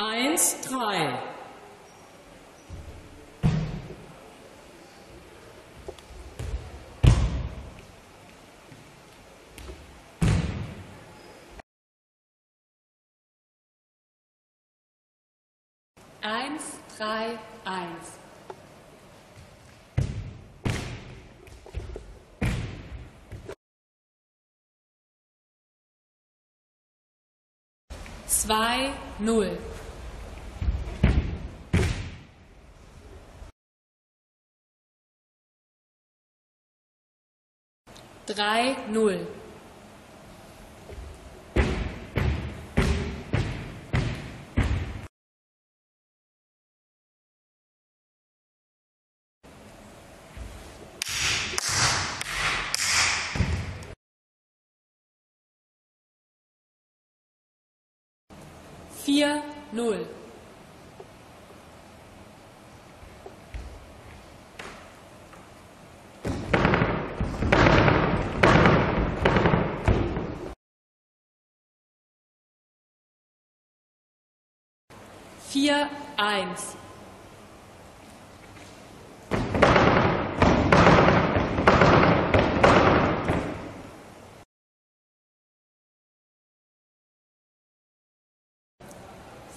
Eins, drei. Eins, drei, eins. Zwei, null. Drei, null. Vier, null. Vier, eins.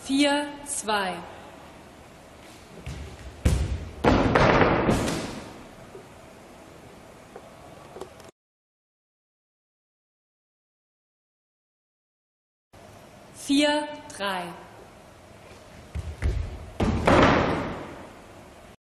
Vier, zwei. Vier, drei.